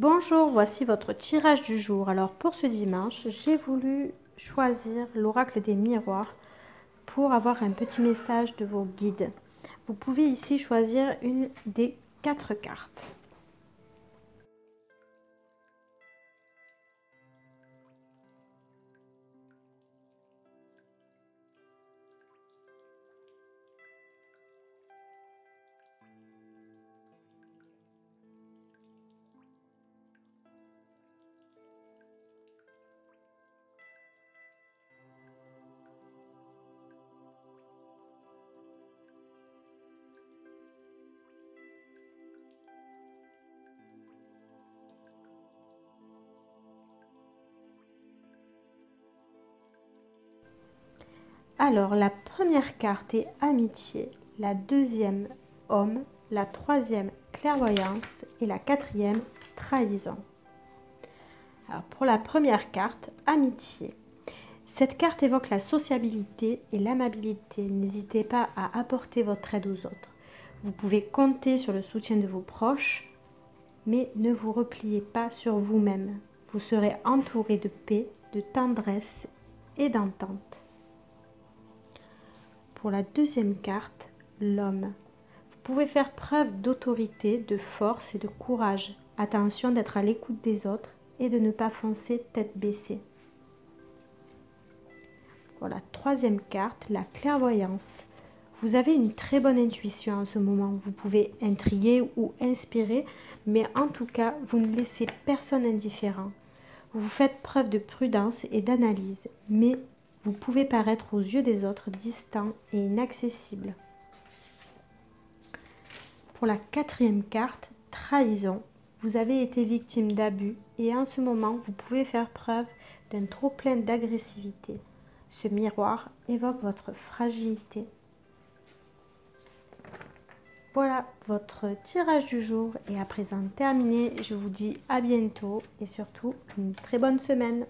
Bonjour, voici votre tirage du jour. Alors pour ce dimanche, j'ai voulu choisir l'oracle des miroirs pour avoir un petit message de vos guides. Vous pouvez ici choisir une des quatre cartes. Alors, la première carte est amitié, la deuxième homme, la troisième clairvoyance et la quatrième trahison. Alors, pour la première carte, amitié. Cette carte évoque la sociabilité et l'amabilité. N'hésitez pas à apporter votre aide aux autres. Vous pouvez compter sur le soutien de vos proches, mais ne vous repliez pas sur vous-même. Vous serez entouré de paix, de tendresse et d'entente. Pour la deuxième carte, l'homme. Vous pouvez faire preuve d'autorité, de force et de courage. Attention d'être à l'écoute des autres et de ne pas foncer tête baissée. Pour la troisième carte, la clairvoyance. Vous avez une très bonne intuition en ce moment. Vous pouvez intriguer ou inspirer, mais en tout cas, vous ne laissez personne indifférent. Vous faites preuve de prudence et d'analyse, mais vous pouvez paraître aux yeux des autres distant et inaccessible. Pour la quatrième carte, trahison, vous avez été victime d'abus et en ce moment, vous pouvez faire preuve d'un trop plein d'agressivité. Ce miroir évoque votre fragilité. Voilà, votre tirage du jour est à présent terminé. Je vous dis à bientôt et surtout une très bonne semaine.